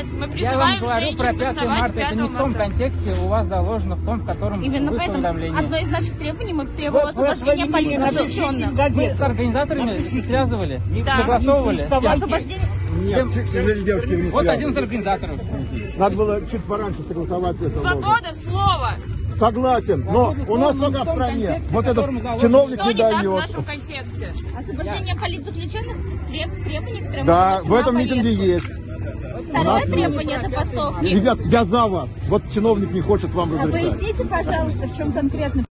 раз мы Я вам призываем говорю про 5 бастовать марта. 5 Это не в том контексте у вас заложено, в том, в котором Именно вы поэтому одно из наших требований мы вы освобождения своими политзаключенных. Вы с организаторами связывали, Да. согласовывали. Освобождение... Нет, к сожалению, девушки, не Вот один из организаторов. Надо было чуть пораньше согласовать это. Свобода слова. Согласен, но у нас только в стране. Вот в этот котором заложено. чиновник Что не не так в дает. нашем контексте? Освобождение политзаключенных треб- требования, которые мы Да, в этом митинге есть. Второе требование забастовки. Ребят, я за вас. Вот чиновник не хочет вам А разрешать. поясните, пожалуйста, в чем конкретно